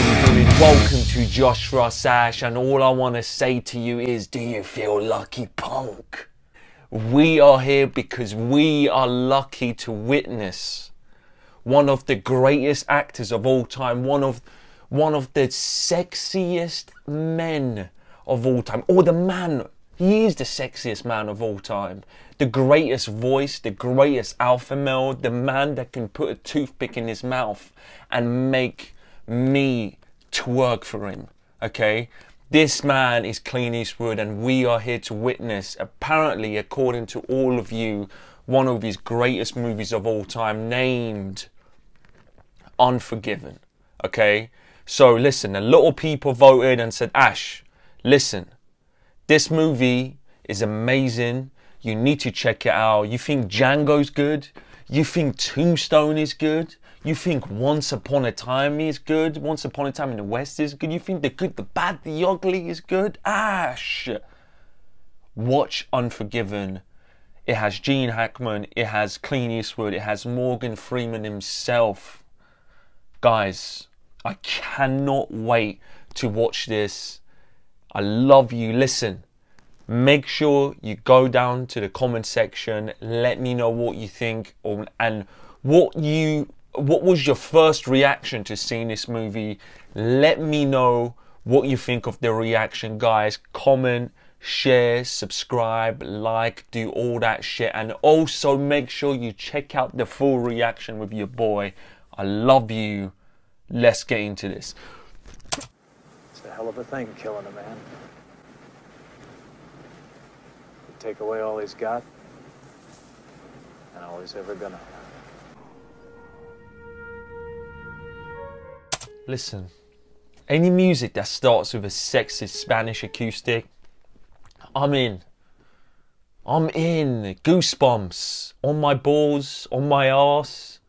how you doing? Welcome to Just Trust Ash, and all I want to say to you is, do you feel lucky, punk? We are here because we are lucky to witness one of the greatest actors of all time, one of one of the sexiest men of all time, or the man. He is the sexiest man of all time. The greatest voice, the greatest alpha male, the man that can put a toothpick in his mouth and make me to work for him. Okay? This man is Clint Eastwood, and we are here to witness, apparently, according to all of you, one of his greatest movies of all time, named Unforgiven. Okay? So, listen, a lot of people voted and said, Ash, listen, this movie is amazing. You need to check it out. You think Django's good? You think Tombstone is good? You think Once Upon a Time is good? Once Upon a Time in the West is good? You think the good, the bad, the ugly is good? Ash! Watch Unforgiven. It has Gene Hackman, it has Clint Eastwood, it has Morgan Freeman himself. Guys, I cannot wait to watch this. I love you. Listen, make sure you go down to the comment section. Let me know what you think or, and what you what was your first reaction to seeing this movie. Let me know what you think of the reaction, guys. Comment, share, subscribe, like, do all that shit. And also make sure you check out the full reaction with your boy. I love you. Let's get into this. It's a hell of a thing, killing a man. You take away all he's got, and all he's ever gonna have. Listen, any music that starts with a sexy Spanish acoustic, I'm in. I'm in. Goosebumps on my balls, on my ass,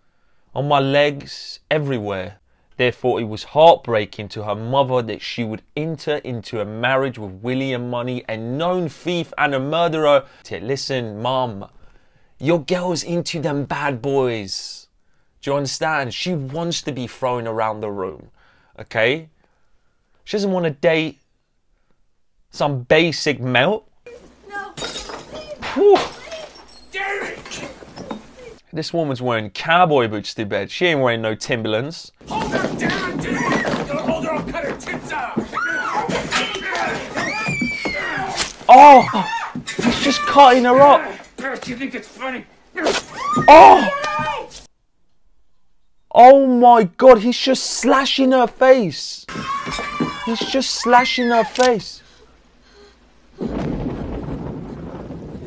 on my legs, everywhere. Therefore, it was heartbreaking to her mother that she would enter into a marriage with William Munny, a known thief and a murderer. Listen, mum, your girl's into them bad boys. Do you understand? She wants to be thrown around the room. Okay? She doesn't want to date some basic melt. No. Whew. This woman's wearing cowboy boots to bed. She ain't wearing no Timberlands. Hold her down, dude! Hold her, I'll cut her tits off! Oh! He's just cutting her up. Do you think it's funny? Oh! Oh my god, he's just slashing her face. He's just slashing her face. Get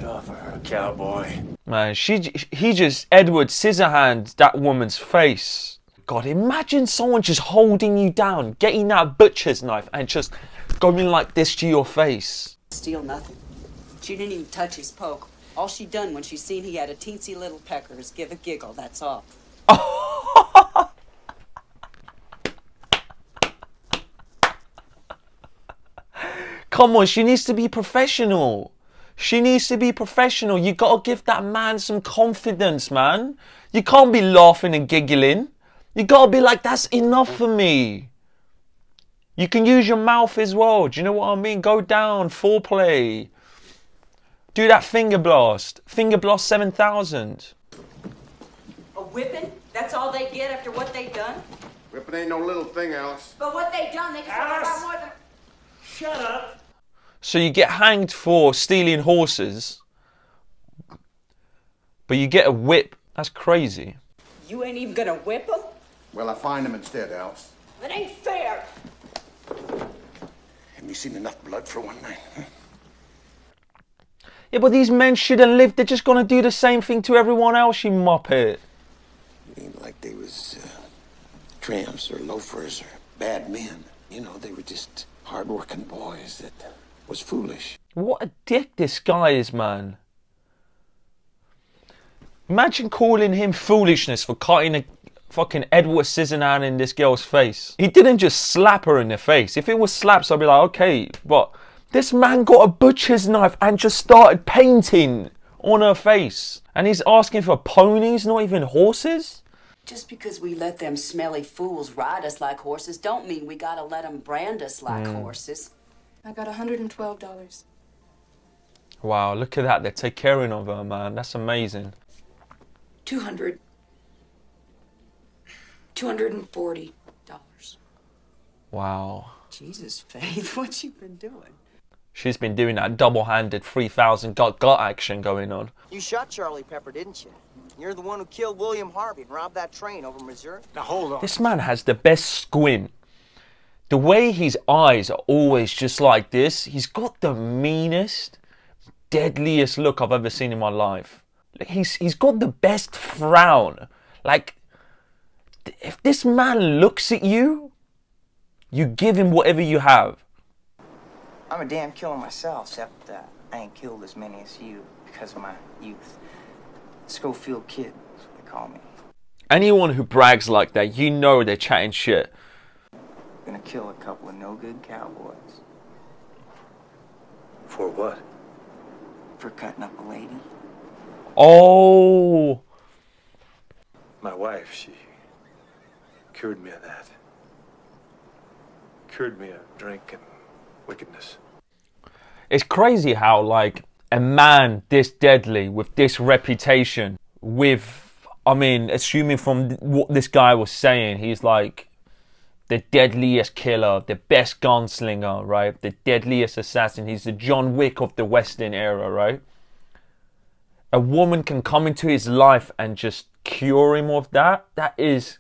off of her, cowboy. Man, she he just Edward Scissorhands that woman's face. God, imagine someone just holding you down, getting that butcher's knife and just going like this to your face. Steal nothing. She didn't even touch his poke. All she done when she seen he had a teensy little pecker is give a giggle, that's all. Come on, she needs to be professional. She needs to be professional. You gotta give that man some confidence, man. You can't be laughing and giggling. You gotta be like, that's enough for me. You can use your mouth as well. Do you know what I mean? Go down, foreplay. Do that finger blast. Finger blast 7000. A whipping? That's all they get after what they done? Whipping ain't no little thing, Alice. But what they done, they can Alice! about more than. Shut up! So you get hanged for stealing horses, but you get a whip. That's crazy. You ain't even gonna whip them? Well, I find him instead, Alice. That ain't fair. Have you seen enough blood for one night? huh? Yeah, but these men shouldn't live. They're just gonna do the same thing to everyone else, you muppet. It ain't like they was uh, tramps or loafers or bad men. You know, they were just hard-working boys that was foolish. What a dick this guy is, man. Imagine calling him foolishness for cutting a fucking Edward Scissorhands in this girl's face. He didn't just slap her in the face. If it was slaps, I'd be like, okay, but this man got a butcher's knife and just started painting on her face. And he's asking for ponies, not even horses? Just because we let them smelly fools ride us like horses don't mean we gotta let them brand us like hmm. horses. I got $112. Wow, look at that. They're taking care of her, man. That's amazing. 200 $240. Wow. Jesus, Faith, what you been doing? She's been doing that double-handed 3,000 gut gut action going on. You shot Charlie Pepper, didn't you? You're the one who killed William Harvey and robbed that train over Missouri? Now hold on. This man has the best squint. The way his eyes are always just like this, he's got the meanest, deadliest look I've ever seen in my life. He's he's got the best frown. Like if this man looks at you, you give him whatever you have. I'm a damn killer myself, except uh, I ain't killed as many as you because of my youth. Schofield Kid, is what they call me. Anyone who brags like that, you know they're chatting shit. Gonna kill a couple of no good cowboys For what? for cutting up a lady. Oh, My wife, she cured me of that. Cured me of drink and wickedness. it's crazy how like a man this deadly with this reputation with i mean assuming from what this guy was saying he's like the deadliest killer the best gunslinger right the deadliest assassin he's the john wick of the western era right a woman can come into his life and just cure him of that that is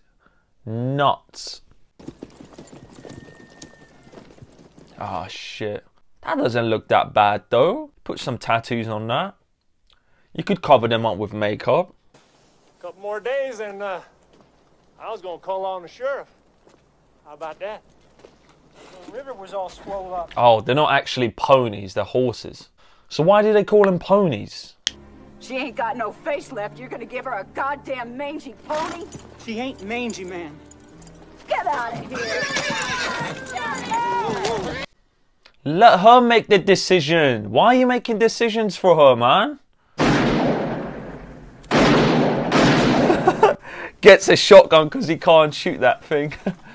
nuts Ah, shit. That doesn't look that bad though. Put some tattoos on that. You could cover them up with makeup. Couple more days and uh, I was gonna call on the sheriff. How about that? The river was all swollen up. Oh, they're not actually ponies, they're horses. So why do they call them ponies? She ain't got no face left. You're gonna give her a goddamn mangy pony? She ain't mangy, man. Get out of here! Let her make the decision. Why are you making decisions for her, man? Gets a shotgun because he can't shoot that thing.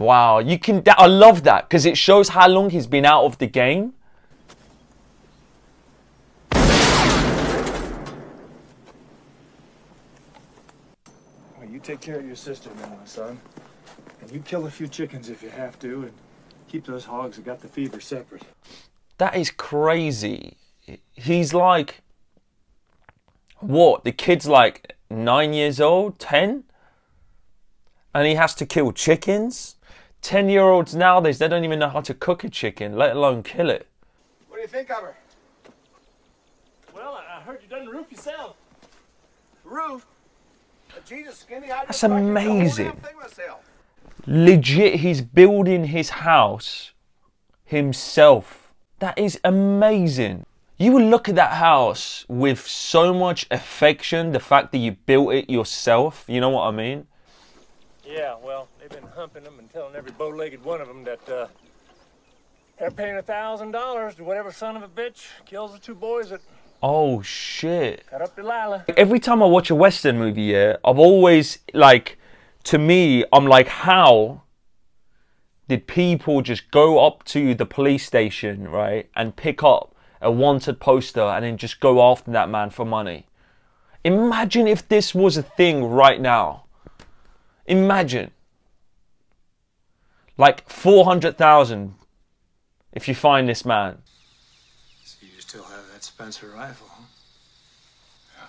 wow, you can. I love that because it shows how long he's been out of the game. Well, you take care of your sister now, son. And you kill a few chickens if you have to, and keep those hogs that got the fever separate. That is crazy. He's like, what? The kid's like nine years old, ten? And he has to kill chickens? Ten year olds nowadays, they don't even know how to cook a chicken, let alone kill it. What do you think of her? Well, I I heard you done the roof yourself. Roof? Jesus, Skinny, I That's just fucking did the whole amazing. damn thing myself. Legit, he's building his house himself. That is amazing. You will look at that house with so much affection, the fact that you built it yourself. You know what I mean? Yeah, well, they've been humping them and telling every bow-legged one of them that uh, they're paying a thousand dollars to whatever son of a bitch kills the two boys that Oh shit. cut up Delilah. Every time I watch a Western movie, yeah, I've always like, to me, I'm like, how did people just go up to the police station, right, and pick up a wanted poster and then just go after that man for money? Imagine if this was a thing right now. Imagine. Like 400,000 if you find this man. So you still have that Spencer rifle, huh?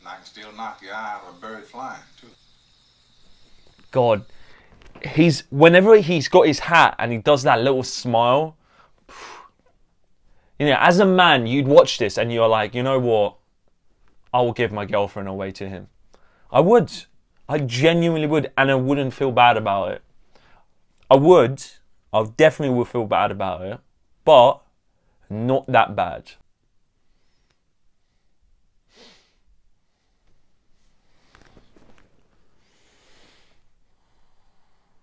And I can still knock your eye out of a bird flying, too. God, he's whenever he's got his hat and he does that little smile. You know, as a man, you'd watch this and you're like, you know what? I will give my girlfriend away to him. I would. I genuinely would, and I wouldn't feel bad about it. I would. I definitely would feel bad about it, but not that bad.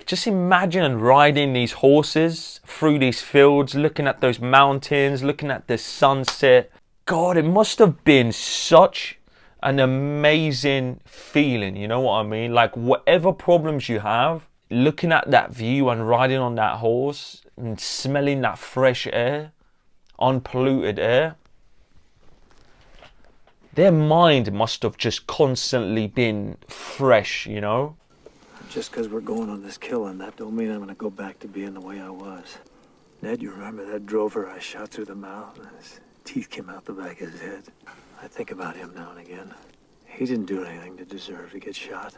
just imagine riding these horses through these fields, looking at those mountains, looking at the sunset. God, it must have been such an amazing feeling. You know what I mean? Like whatever problems you have, looking at that view and riding on that horse and smelling that fresh air, unpolluted air. Their mind must have just constantly been fresh, you know? Just because we're going on this killing, that don't mean I'm gonna go back to being the way I was. Ned, you remember that drover I shot through the mouth his teeth came out the back of his head? I think about him now and again. He didn't do anything to deserve to get shot.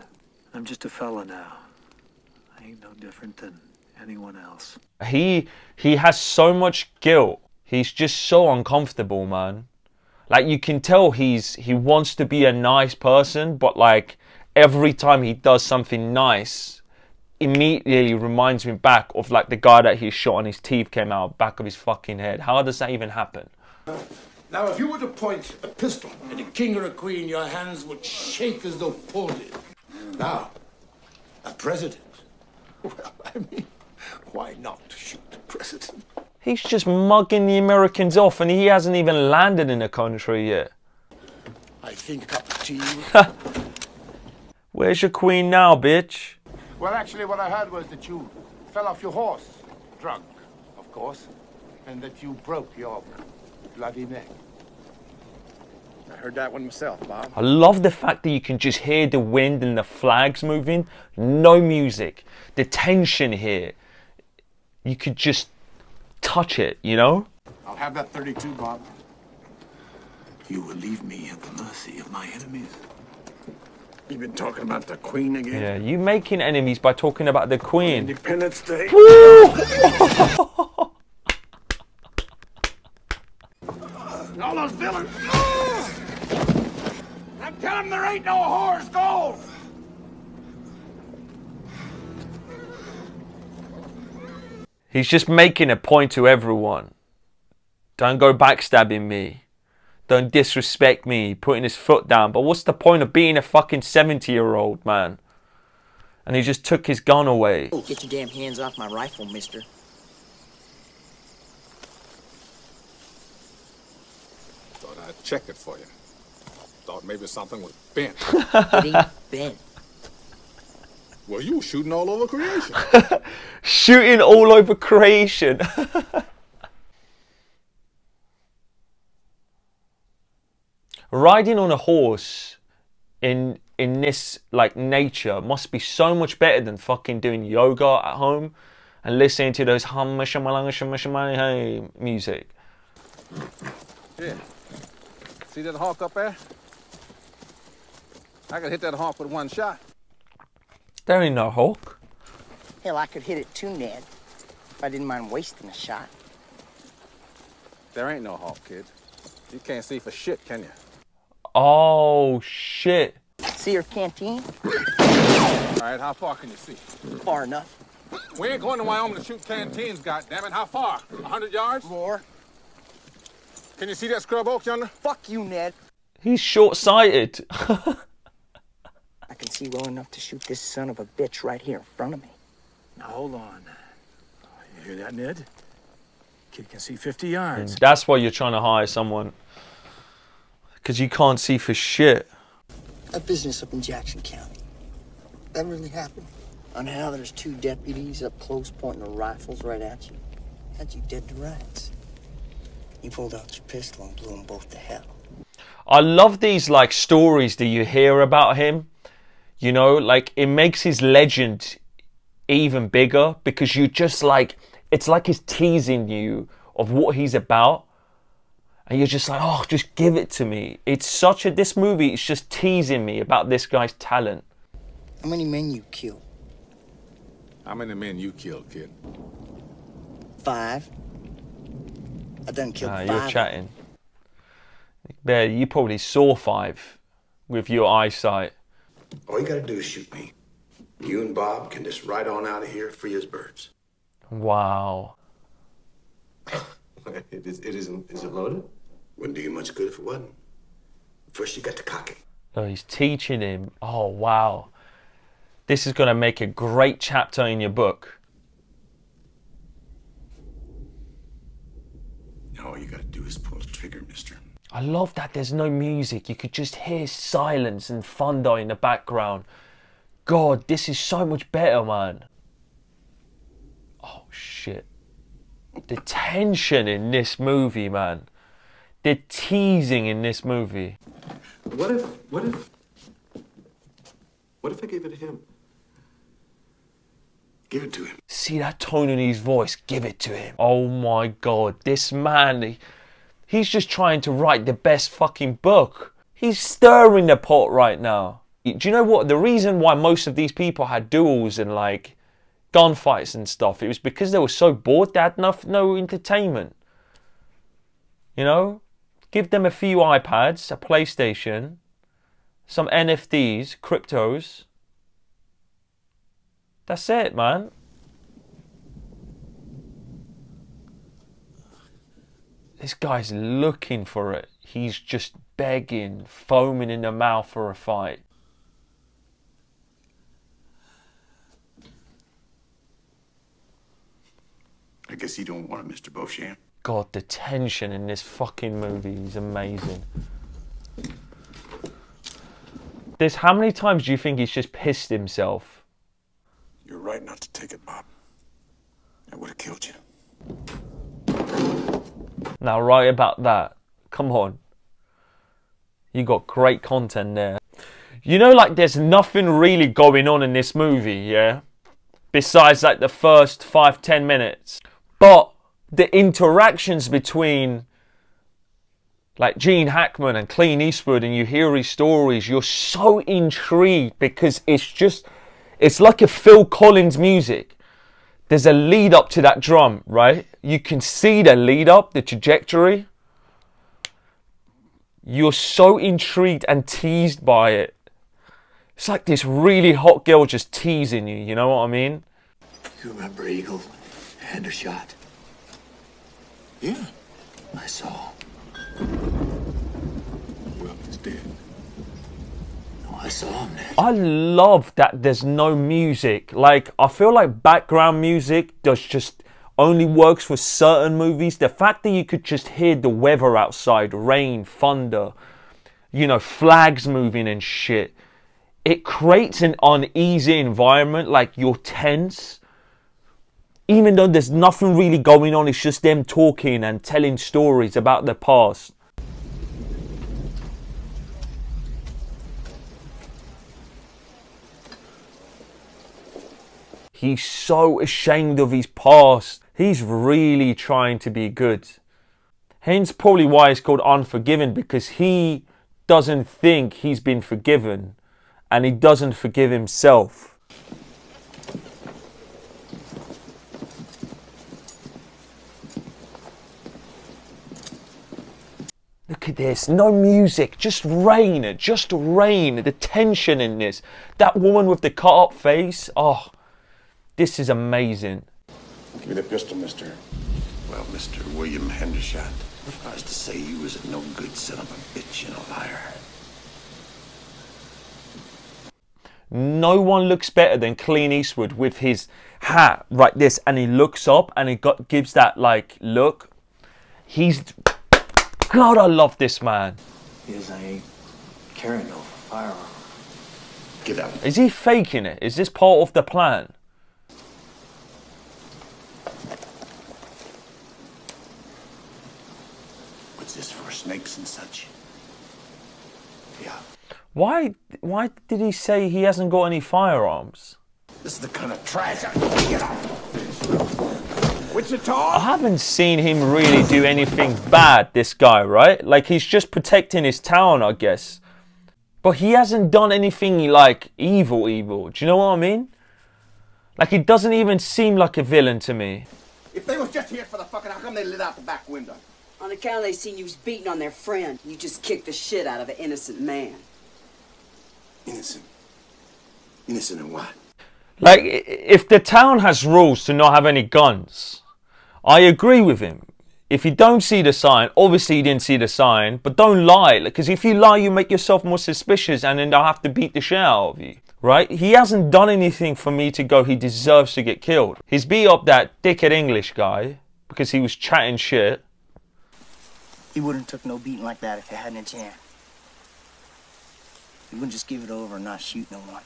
I'm just a fella now. I ain't no different than anyone else. He he has so much guilt. He's just so uncomfortable, man. Like you can tell he's he wants to be a nice person, but like every time he does something nice, immediately reminds me back of like the guy that he shot and his teeth came out back of his fucking head. How does that even happen? Now, if you were to point a pistol at a king or a queen, your hands would shake as though pulled. Now, a president. Well, I mean, why not shoot the president? He's just mugging the Americans off and he hasn't even landed in the country yet. I think a cup of tea. Where's your queen now, bitch? well, actually, what I heard was that you fell off your horse, drunk, of course, and that you broke your bloody neck. I heard that one myself, Bob. I love the fact that you can just hear the wind and the flags moving. No music. The tension here. You could just touch it, you know? I'll have that 32, Bob. You will leave me at the mercy of my enemies. You've been talking about the Queen again? Yeah, you making enemies by talking about the Queen. Independence Day? All those villains! Now tell them there ain't no horse gold! He's just making a point to everyone. Don't go backstabbing me. Don't disrespect me, putting his foot down. But what's the point of being a fucking 70 year old, man? And he just took his gun away. Get your damn hands off my rifle, mister. Thought I'd check it for you. Thought maybe something was bent. It ain't bent. well, you were shooting all over creation. Shooting all over creation. Riding on a horse in in this like nature must be so much better than fucking doing yoga at home and listening to those hum music. yeah. See that hawk up there? I could hit that hawk with one shot. There ain't no hawk. Hell, I could hit it too, Ned. If I didn't mind wasting a shot. There ain't no hawk, kid. You can't see for shit, can you? Oh shit. See your canteen? All right, how far can you see? Far enough. We ain't going to Wyoming to shoot canteens, goddammit. How far? A hundred yards? More. Can you see that scrub oak yonder? Fuck you, Ned. He's short sighted. I can see well enough to shoot this son of a bitch right here in front of me. Now hold on. Oh, you hear that, Ned? Kid can see 50 yards. Mm, that's why you're trying to hire someone. Because you can't see for shit. That business up in Jackson County. That really happened. On how there's two deputies up close pointing their rifles right at you. Had you dead to rights. You pulled out your pistol and blew them both to hell. I love these like stories that you hear about him. You know, like it makes his legend even bigger because you just like it's like he's teasing you of what he's about. And you're just like, oh, just give it to me. It's such a this movie is just teasing me about this guy's talent. How many men you kill? How many men you kill, kid? Five. I done killed Ah, five. you're chatting. Bear, you probably saw five with your eyesight. All you gotta do is shoot me. You and Bob can just ride on out of here free as birds. Wow. It, is, it isn't. Is it loaded? Wouldn't do you much good if it wasn't. First, you got to cock it. So he's teaching him. Oh, wow. This is going to make a great chapter in your book. All you gotta do is pull the trigger, mister. I love that there's no music. You could just hear silence and thunder in the background. God, this is so much better, man. Oh, shit. The tension in this movie, man. The teasing in this movie. What if, what if, what if I gave it to him? Give it to him. See that tone in his voice? Give it to him. Oh my god, this man, he- he's just trying to write the best fucking book. He's stirring the pot right now. Do you know what? The reason why most of these people had duels and like gunfights and stuff, it was because they were so bored they had no, no entertainment. You know? Give them a few iPads, a PlayStation, some NFTs, cryptos. That's it, man. This guy's looking for it. He's just begging, foaming in the mouth for a fight. I guess you don't want it, Mr. Beauchamp. God, the tension in this fucking movie is amazing. This, how many times do you think he's just pissed himself? You're right not to take it, Bob. I would have killed you. Now, right about that. Come on. You got great content there. You know, like, there's nothing really going on in this movie, yeah? Besides, like, the first five, ten minutes. But the interactions between, like, Gene Hackman and Clint Eastwood, and you hear his stories, you're so intrigued because it's just, it's like a Phil Collins music there's a lead up to that drum, right? You can see the lead up, the trajectory. You're so intrigued and teased by it. It's like this really hot girl just teasing you, you know what I mean? You remember Eagle shot Yeah. I saw. Well, he's dead. No, I saw him. I love that there's no music. Like, I feel like background music does just only works for certain movies. The fact that you could just hear the weather outside, rain, thunder, you know, flags moving and shit, it creates an uneasy environment. Like, you're tense. Even though there's nothing really going on, it's just them talking and telling stories about the past. He's so ashamed of his past. He's really trying to be good. Hence, probably why it's called Unforgiven because he doesn't think he's been forgiven and he doesn't forgive himself. Look at this. No music, just rain, just rain. The tension in this. That woman with the cut up face. Oh, this is amazing. Give me the pistol, mister. Well, Mr. William Hendershot, I was to say you was a no good son of a bitch and a liar. No one looks better than Clint Eastwood with his hat like this, and he looks up and he got gives that like look. He's God, I love this man. Because I ain't carrying no firearm. Get out. Is he faking it? Is this part of the plan? What's this for? Snakes and such? Yeah. Why? Why did he say he hasn't got any firearms? This is the kind of trash I get out. Wichita? I haven't seen him really do anything bad. This guy, right? Like he's just protecting his town, I guess. But he hasn't done anything like evil, evil. Do you know what I mean? Like he doesn't even seem like a villain to me. If they was just here for the fucking, how come they lit out the back window? On account they seen you was beating on their friend, you just kicked the shit out of an innocent man. Innocent. Innocent in what? Like, if the town has rules to not have any guns, I agree with him. If you don't see the sign, obviously you didn't see the sign, but don't lie, because if you lie, you make yourself more suspicious and then they'll have to beat the shit out of you, right? He hasn't done anything for me to go, he deserves to get killed. He's beat up that dickhead English guy because he was chatting shit. He wouldn't took no beating like that if he hadn't a chance. He wouldn't just give it over and not shoot no one.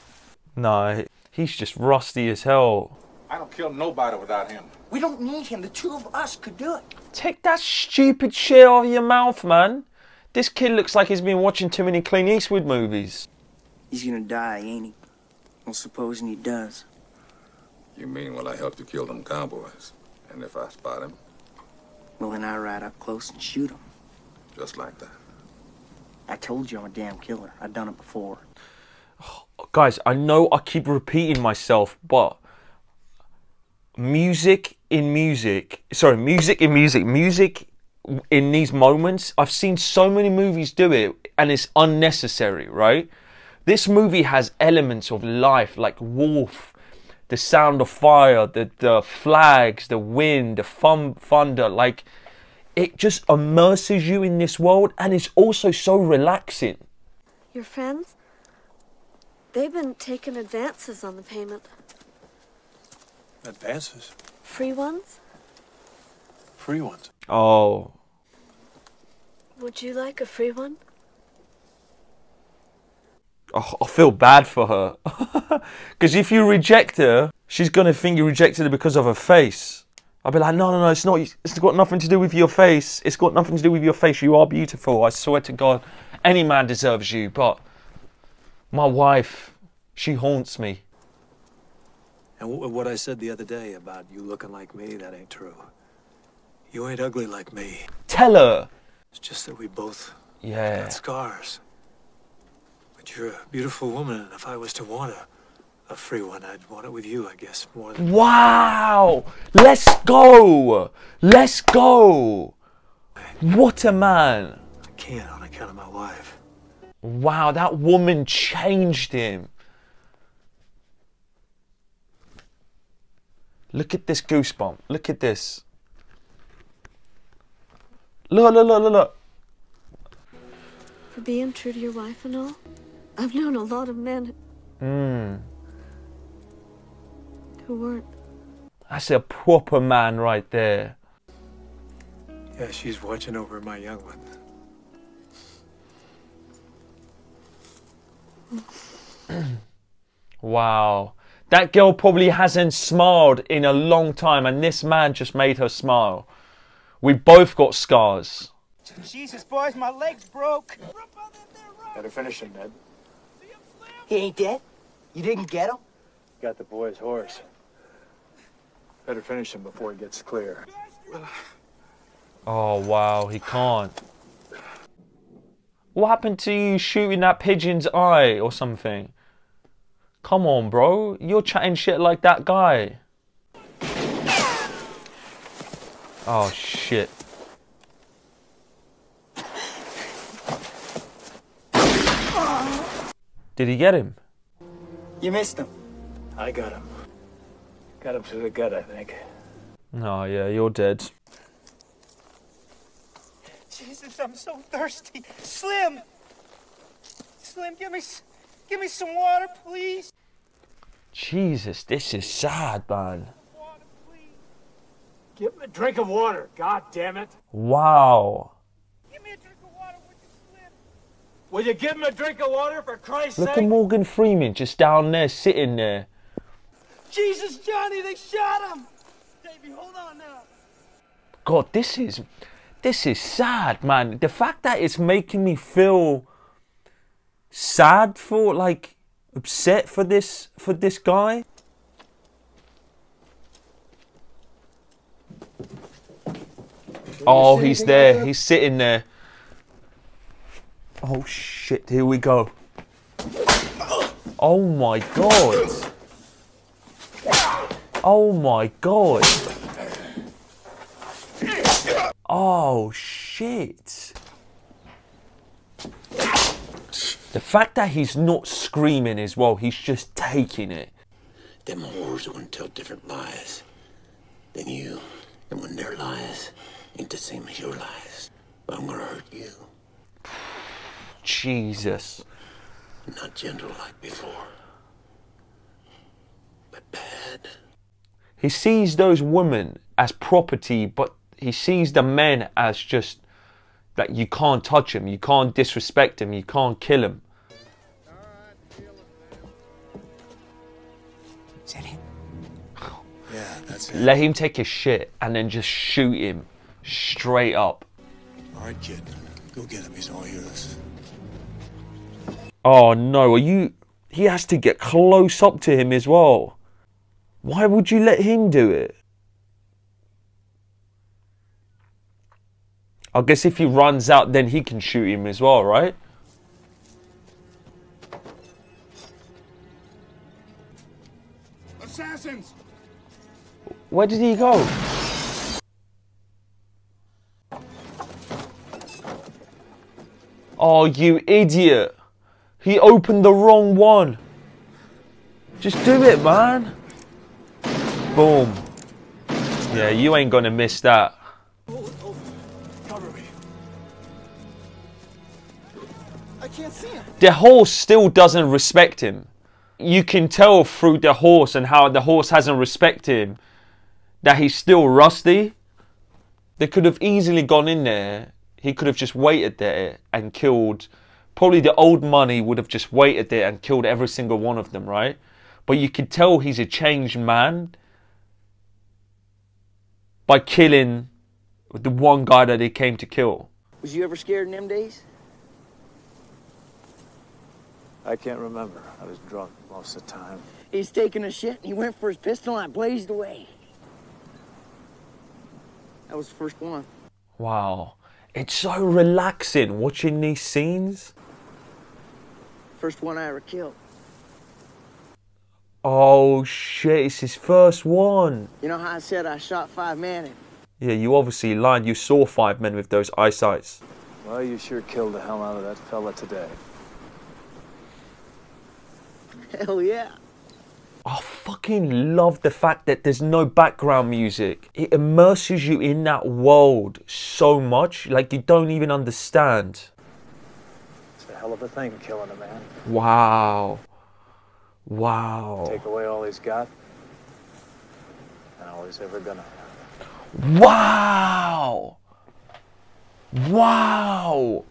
No, he's just rusty as hell. I don't kill nobody without him. We don't need him. The two of us could do it. Take that stupid shit out of your mouth, man. This kid looks like he's been watching too many Clint Eastwood movies. He's gonna die, ain't he? Well, supposing he does. You mean when I help you kill them cowboys? And if I spot him, Well, then I ride up close and shoot him. Just like that. I told you I'm a damn killer. I've done it before. Guys, I know I keep repeating myself, but music in music, sorry, music in music, music in these moments, I've seen so many movies do it and it's unnecessary, right? This movie has elements of life like Wolf, the sound of fire, the, the flags, the wind, the thun- thunder, like it just immerses you in this world and it's also so relaxing. Your friends? They've been taking advances on the payment. Advances? Free ones? Free ones. Oh, Would you like a free one? Oh, I feel bad for her. Because if you reject her, she's going to think you rejected her because of her face. I'll be like, no, no, no, it's not. It's got nothing to do with your face. It's got nothing to do with your face. You are beautiful. I swear to God, any man deserves you. But my wife, she haunts me. And what I said the other day about you looking like me, that ain't true. You ain't ugly like me. Tell her. It's just that we both Yeah. got scars. But you're a beautiful woman, and if I was to want a, a free one, I'd want it with you, I guess, more than. Wow! Let's go! Let's go! What a man! I can't on account of my wife. Wow, that woman changed him. Look at this goosebump. Look at this. Look, look, look, look, look. For being true to your wife and all? I've known a lot of men Hmm. Who weren't. That's a proper man right there. Yeah, she's watching over my young one. Wow. That girl probably hasn't smiled in a long time, and this man just made her smile. We both got scars. Jesus, boys, my leg's broke. Gotta finish him, Ned. He ain't dead? You didn't get him? Got the boy's horse. Better finish him before he gets clear. Oh, wow, he can't. What happened to you shooting that pigeon's eye or something? Come on, bro. You're chatting shit like that guy. Oh, shit. Did he get him? You missed him. I got him. Got him to the gut, I think. Oh, yeah, you're dead. Jesus, I'm so thirsty. Slim! Slim, give me, give me some water, please. Jesus, this is sad, man. Give him a drink of water, god damn it. Wow. Give me a drink of water, would you, Slim? Will you give him a drink of water for Christ's sake? Look at? Morgan Freeman just down there, sitting there. Jesus, Johnny, they shot him. Davey, hold on now. God, this is this is sad, man. The fact that it's making me feel sad for like upset for this for this guy. Oh, he's there. He's sitting there. Oh shit, here we go. Oh my god. Oh my god. Oh shit. The fact that he's not screaming as well, he's just taking it. Them whores are gonna tell different lies than you. And when their lies ain't the same as your lies, I'm gonna hurt you. Jesus. Not gentle like before. He sees those women as property, but he sees the men as just That you can't touch him, you can't disrespect him, you can't kill him. Is that him? Yeah, that's it. Let him take his shit and then just shoot him straight up. All right, kid. Go get him. He's all yours. Oh no, are you. He has to get close up to him as well. Why would you let him do it? I guess if he runs out, then he can shoot him as well, right? Assassins! Where did he go? Oh, you idiot. He opened the wrong one. Just do it, man. Boom. Yeah, you ain't gonna miss that. Cover me. I can't see him. The horse still doesn't respect him. You can tell through the horse and how the horse hasn't respected him that he's still rusty. They could have easily gone in there. He could have just waited there and killed. Probably the old Munny would have just waited there and killed every single one of them, right? But you could tell he's a changed man by killing the one guy that he came to kill. Was you ever scared in them days? I can't remember. I was drunk most of the time. He's taking a shit and he went for his pistol and I blazed away. That was the first one. Wow. It's so relaxing watching these scenes. First one I ever killed. Oh shit, it's his first one. You know how I said I shot five men Yeah, you obviously lied. You saw five men with those eyesights. Well, you sure killed the hell out of that fella today. hell yeah. I fucking love the fact that there's no background music. It immerses you in that world so much, like you don't even understand. It's a hell of a thing, killing a man. Wow. Wow. Take away all he's got, and all he's ever gonna have. Wow. Wow.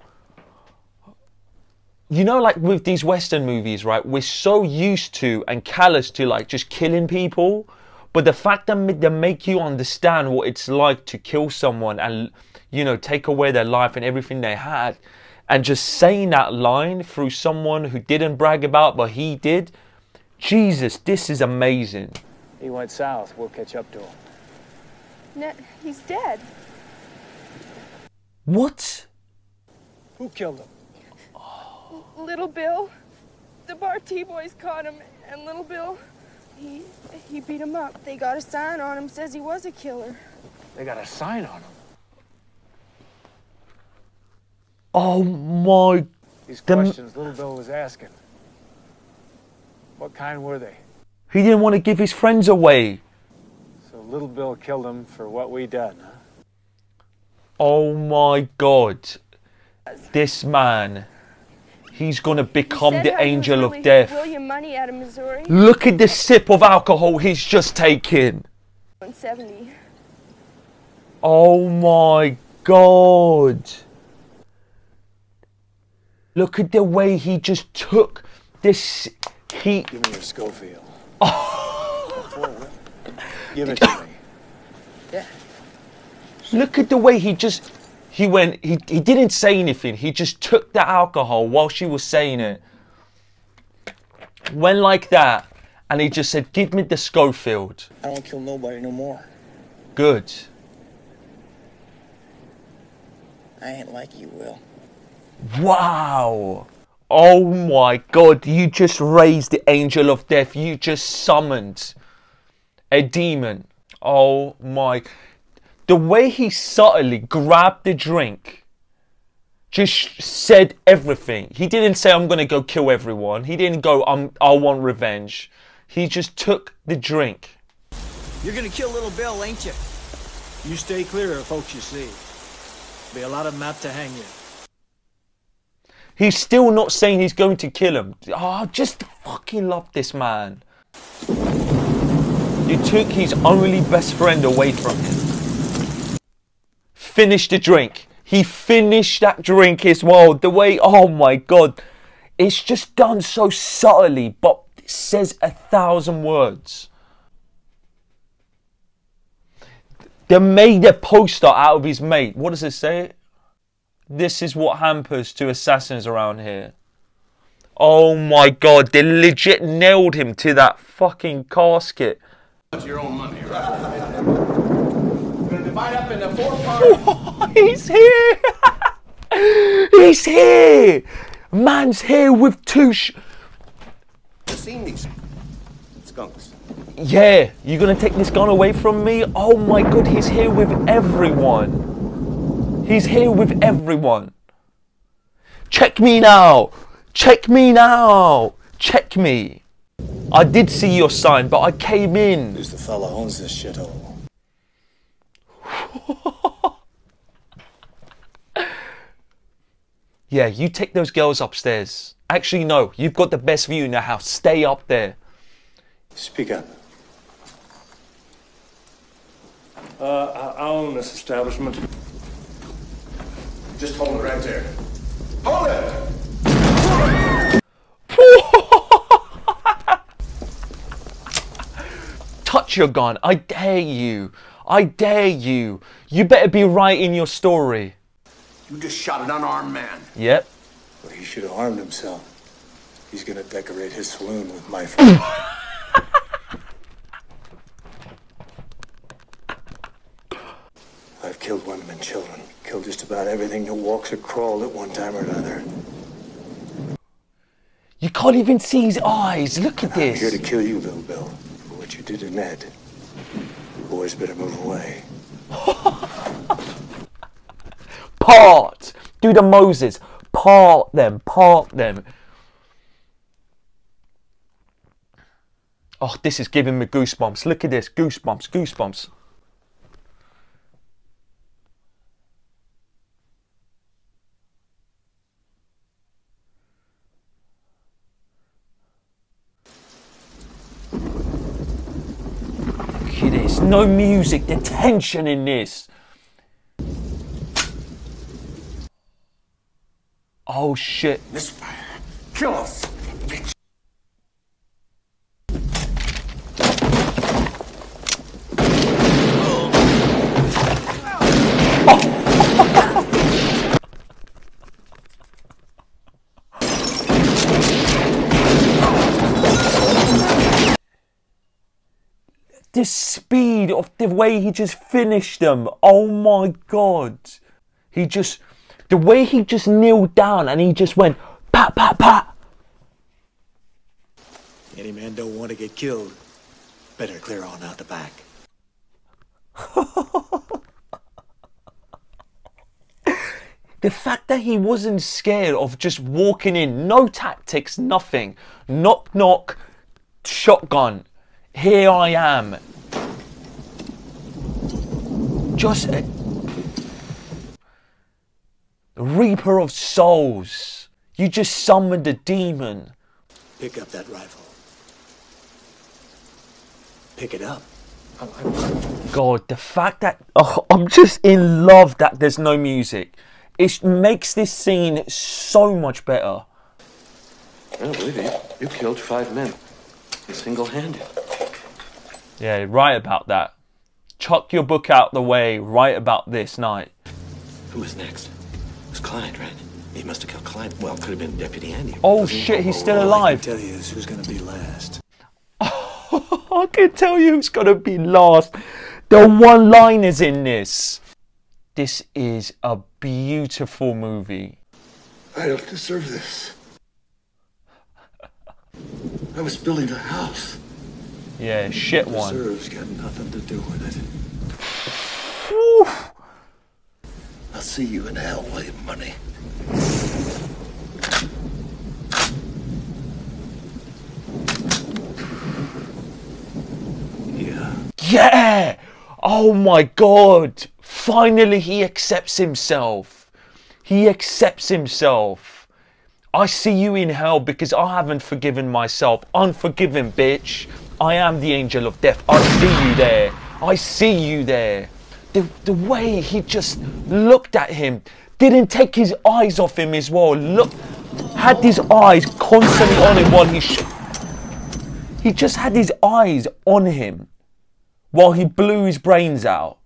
You know, like with these Western movies, right? We're so used to and callous to like just killing people. But the fact that they make you understand what it's like to kill someone and, you know, take away their life and everything they had, and just saying that line through someone who didn't brag about, but he did, Jesus, this is amazing. He went south. We'll catch up to him. No, he's dead. What? Who killed him? Little Bill. The Bar T boys caught him, and Little Bill, he he beat him up. They got a sign on him says he was a killer. They got a sign on him. Oh my. These The- questions Little Bill was asking. What kind were they? He didn't want to give his friends away. So Little Bill killed him for what we done, huh? Oh my god. This man, he's gonna become the how he was angel of death. Munny out of Missouri. Look at the sip of alcohol he's just taken. 70. Oh my god. Look at the way he just took this. He. Give me your Schofield. Oh. Give it to me. Yeah. Look at the way he just. He went. He, he didn't say anything. He just took the alcohol while she was saying it. Went like that. And he just said, Give me the Schofield. I don't kill nobody no more. Good. I ain't like you, Will. Wow. Oh my god, you just raised the angel of death. You just summoned a demon. Oh my. The way he subtly grabbed the drink just said everything. He didn't say, I'm going to go kill everyone. He didn't go, I'm, I want revenge. He just took the drink. You're gonna kill little Bill, ain't you? You stay clear of folks you see. Be a lot of them out to hang you. He's still not saying he's going to kill him. Oh, I just fucking love this man. You took his only best friend away from him. Finish the drink. He finished that drink as well. The way, oh my god, it's just done so subtly, but says a thousand words. They made a poster out of his mate. What does it say? This is what hampers to assassins around here. Oh my god, they legit nailed him to that fucking casket. It's your own money, right? We're gonna divide up into four parts. He's here! He's here! Man's here with two sh- You seen these skunks? Yeah, you gonna take this gun away from me? Oh my god, he's here with everyone. He's here with everyone. Check me now! Check me now! Check me! I did see your sign, but I came in. Who's the fella owns this shithole? Yeah, you take those girls upstairs. Actually, no, you've got the best view in the house. Stay up there. Speak up. Uh, I I own this establishment. Just hold it right there. Hold it! Touch your gun. I dare you. I dare you. You better be right in your story. You just shot an unarmed man. Yep. Well, he should have armed himself. He's gonna decorate his saloon with my friend. I've killed women and children. Just about everything that walks or crawls at one time or another. You can't even see his eyes. Look at this. I'm here to kill you, Little Bill, for what you did to Ned. You boys better move away. Part. Do the Moses. Part them. Part them. Oh, this is giving me goosebumps. Look at this. Goosebumps. Goosebumps. Look at this. No music. The tension in this. Oh shit. Misfire. Kill us. The speed of the way he just finished them. Oh my god. He just the way he just kneeled down and he just went pat pat pat. Any man don't want to get killed. Better clear on out the back. The fact that he wasn't scared of just walking in, no tactics, nothing. Knock knock, shotgun. Here I am. Just a Reaper of souls. You just summoned a demon. Pick up that rifle. Pick it up. God, the fact that oh, I'm just in love that there's no music. It makes this scene so much better. I don't believe you. You killed five men. Single handed. Yeah, right about that. Chuck your book out the way right about this night. Who was next? It was Clyde, right? He must have killed Clyde. Well, it could have been Deputy Andy. Oh shit, oh, he's oh, still All I alive. can tell you is who's gonna be last. I can tell you who's gonna be last. The one liners in this. This is a beautiful movie. I don't deserve this. I was building a house. Yeah, shit one. Reserves got nothing to do with it. Whew. I'll see you in hell, William Munny. Yeah. Yeah! Oh my god! Finally, he accepts himself. He accepts himself. I see you in hell because I haven't forgiven myself. Unforgiven, bitch. I am the angel of death. I see you there. I see you there. The, the way he just looked at him, didn't take his eyes off him as well. Look, had his eyes constantly on him while he. He just had his eyes on him while he blew his brains out.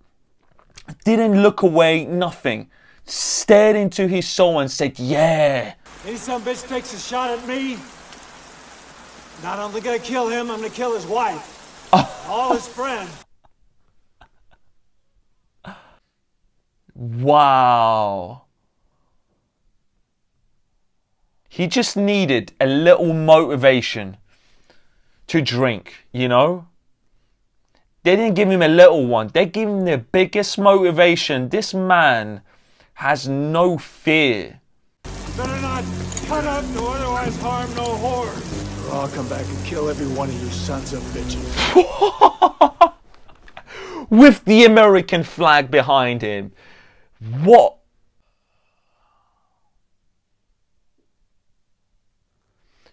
Didn't look away, nothing. Stared into his soul and said, Yeah. Any some bitch takes a shot at me, not only gonna kill him, I'm gonna kill his wife. All his friends. Wow. He just needed a little motivation to drink, you know? They didn't give him a little one, they gave him the biggest motivation. This man has no fear. Better not cut up nor otherwise harm no whore. I'll come back and kill every one of you sons of bitches. With the American flag behind him. What?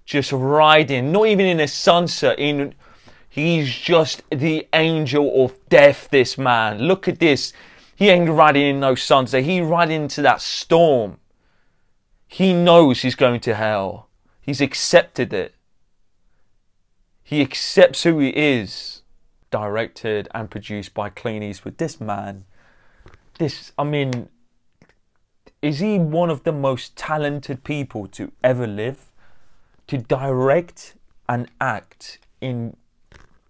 Just riding, not even in a sunset, in he's just the angel of death, this man. Look at this. He ain't riding in no sunset. He riding into that storm. He knows he's going to hell. He's accepted it. He accepts who he is. Directed and produced by Clint Eastwood. This man, this, I mean, is he one of the most talented people to ever live? To direct and act in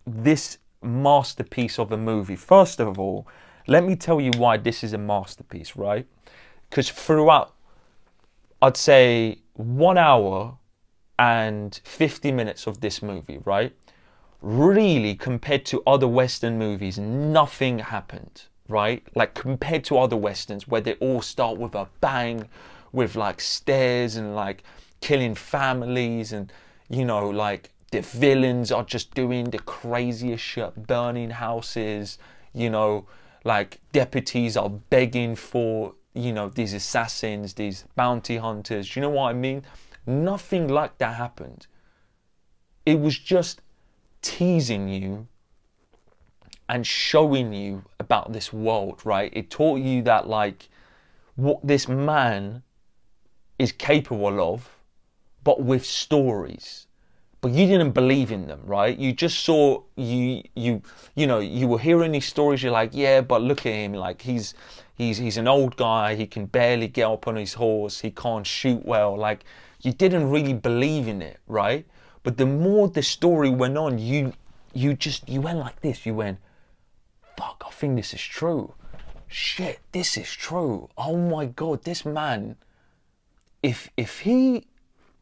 this masterpiece of a movie. First of all, let me tell you why this is a masterpiece, right? Because throughout, I'd say one hour and 50 minutes of this movie, right? Really, compared to other Western movies, nothing happened, right? Like, compared to other Westerns where they all start with a bang, with like stairs and like killing families, and you know, like the villains are just doing the craziest shit, burning houses, you know, like deputies are begging for, you know, these assassins, these bounty hunters. Do you know what I mean? Nothing like that happened. It was just teasing you and showing you about this world, right? It taught you that, like, what this man is capable of, but with stories. But you didn't believe in them, right? You just saw you you you know you were hearing these stories. You're like, yeah, but look at him, like he's he's he's an old guy. He can barely get up on his horse. He can't shoot well. Like you didn't really believe in it, right? But the more the story went on, you you just you went like this. You went, fuck, I think this is true. Shit, this is true. Oh my god, this man. If if he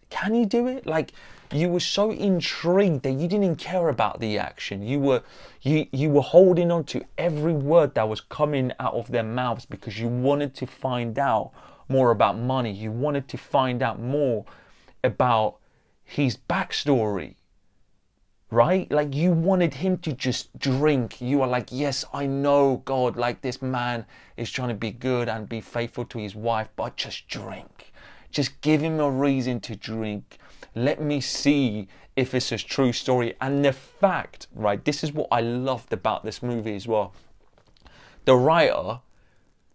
can he do it? Like you were so intrigued that you didn't care about the action. You were you you were holding on to every word that was coming out of their mouths because you wanted to find out more about Munny. You wanted to find out more about his backstory. Right? Like you wanted him to just drink. You are like, yes, I know, God, like this man is trying to be good and be faithful to his wife, but just drink. Just give him a reason to drink. Let me see if it's a true story. And the fact, right, this is what I loved about this movie as well. The writer,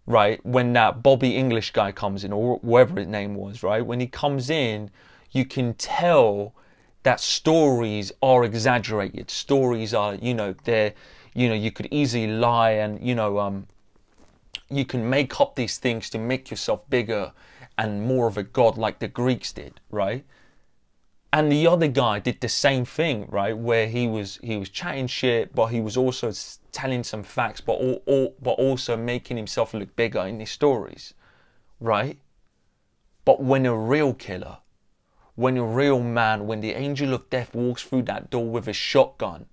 right, when that Bobby English guy comes in, or whatever his name was, right, when he comes in, you can tell that stories are exaggerated. Stories are, you know, they're, you know, you could easily lie and, you know, um, you can make up these things to make yourself bigger and more of a god like the Greeks did, right? And the other guy did the same thing, right? Where he was he was chatting shit, but he was also telling some facts, but all, all, but also making himself look bigger in his stories, right? But when a real killer, when a real man, when the angel of death walks through that door with a shotgun,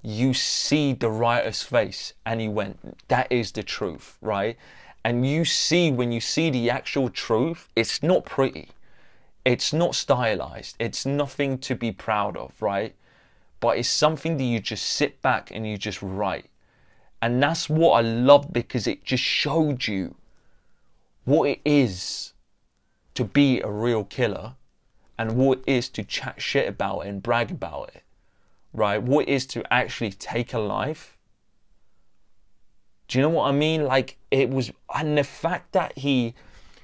you see the writer's face, and he went, "That is the truth," right? And you see when you see the actual truth, it's not pretty it's not stylized. It's nothing to be proud of, right? But it's something that you just sit back and you just write. And that's what I love because it just showed you what it is to be a real killer and what it is to chat shit about it and brag about it, right? What it is to actually take a life. Do you know what I mean? Like, it was, and the fact that he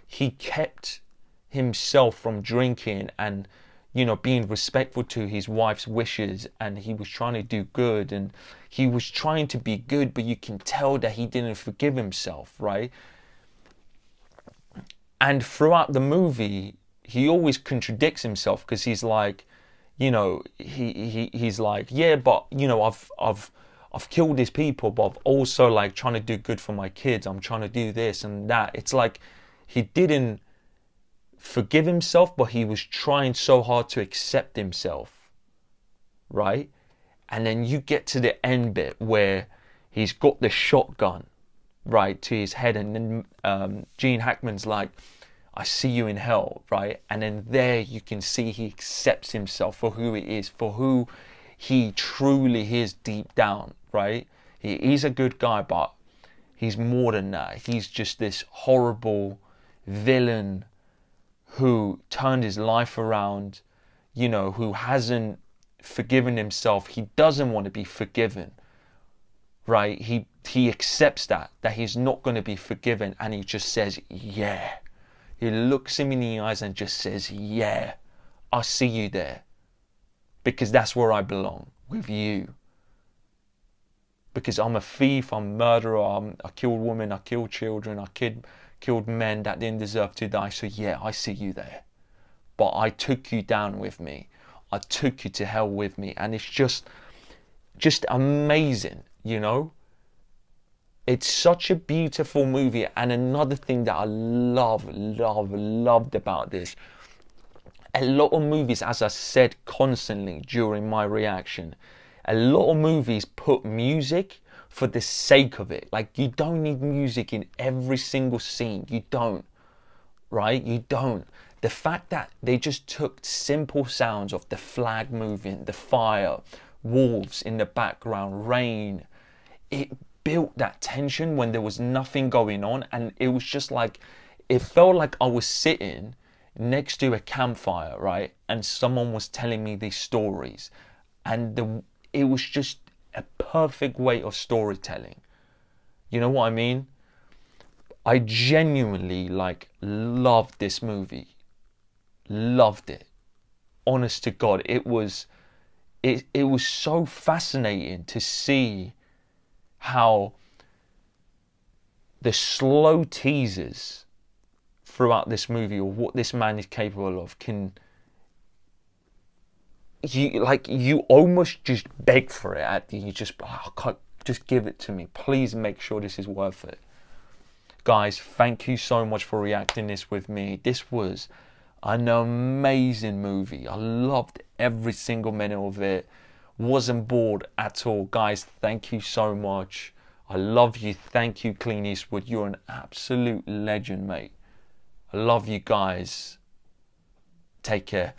he kept himself from drinking and you know being respectful to his wife's wishes and he was trying to do good and he was trying to be good but you can tell that he didn't forgive himself right? And throughout the movie he always contradicts himself because he's like you know he, he he's like yeah but you know i've i've i've killed these people but i've also like trying to do good for my kids. I'm trying to do this and that. It's like he didn't forgive himself, but he was trying so hard to accept himself. Right? And then you get to the end bit where he's got the shotgun right to his head, and then um, Gene Hackman's like, I see you in hell, right? And then there you can see he accepts himself for who he is, for who he truly is deep down, right? He, he's a good guy, but he's more than that. He's just this horrible villain who turned his life around, you know, who hasn't forgiven himself. He doesn't want to be forgiven. Right? He he accepts that that he's not going to be forgiven and he just says, "Yeah." He looks him in the eyes and just says, "Yeah. I see you there." Because that's where I belong with you. Because I'm a thief, I'm a murderer, I'm, I killed women, I killed children, I killed killed men that didn't deserve to die. So, yeah, I see you there. But I took you down with me. I took you to hell with me. And it's just, just amazing, you know? It's such a beautiful movie. And another thing that I love, love, loved about this a lot of movies, as I said constantly during my reaction, a lot of movies put music for the sake of it. Like, you don't need music in every single scene. You don't, right? You don't. The fact that they just took simple sounds of the flag moving, the fire, wolves in the background, rain, it built that tension when there was nothing going on. And it was just like, it felt like I was sitting next to a campfire, right? And someone was telling me these stories. And the, it was just a perfect way of storytelling. You know what I mean? I genuinely like loved this movie. Loved it. Honest to God, it was it it was so fascinating to see how the slow teasers throughout this movie or what this man is capable of can you like you almost just beg for it. At the you just oh, God, just give it to me. Please make sure this is worth it. Guys thank you so much for reacting this with me. This was an amazing movie. I loved every single minute of it. Wasn't bored at all. Guys thank you so much. I love you. Thank you Clint Eastwood. You're an absolute legend mate. I love you guys. Take care